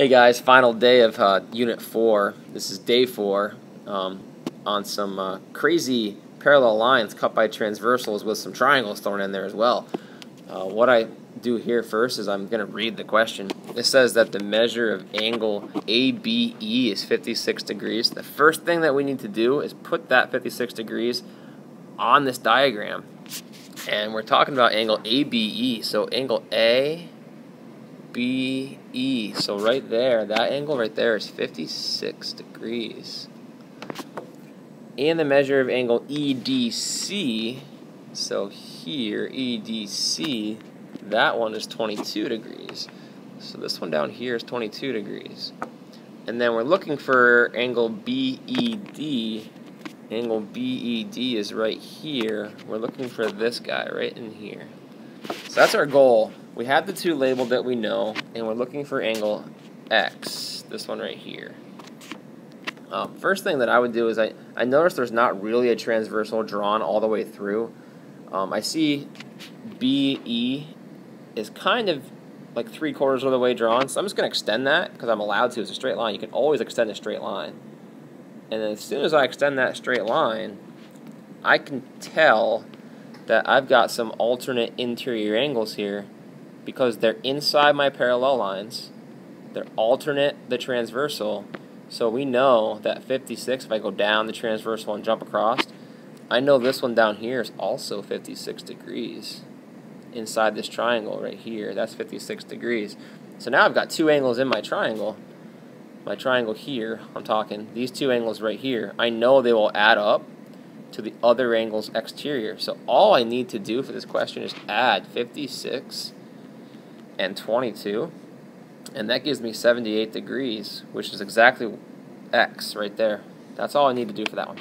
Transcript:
Hey guys, final day of uh, Unit 4. This is day 4 um, on some uh, crazy parallel lines cut by transversals with some triangles thrown in there as well. Uh, what I do here first is I'm going to read the question. It says that the measure of angle ABE is 56 degrees. The first thing that we need to do is put that 56 degrees on this diagram. And we're talking about angle ABE. So angle A BE. So right there, that angle right there is 56 degrees. And the measure of angle EDC, so here, EDC, that one is 22 degrees. So this one down here is 22 degrees. And then we're looking for angle BED. Angle BED is right here. We're looking for this guy right in here. So that's our goal. We have the two labeled that we know, and we're looking for angle X, this one right here. Um, first thing that I would do is I, I notice there's not really a transversal drawn all the way through. Um, I see BE is kind of like three quarters of the way drawn, so I'm just going to extend that because I'm allowed to. It's a straight line. You can always extend a straight line. And as soon as I extend that straight line, I can tell that I've got some alternate interior angles here because they're inside my parallel lines. They're alternate the transversal. So we know that 56, if I go down the transversal and jump across, I know this one down here is also 56 degrees inside this triangle right here. That's 56 degrees. So now I've got two angles in my triangle. My triangle here, I'm talking, these two angles right here, I know they will add up to the other angle's exterior. So all I need to do for this question is add 56 and 22, and that gives me 78 degrees, which is exactly x right there. That's all I need to do for that one.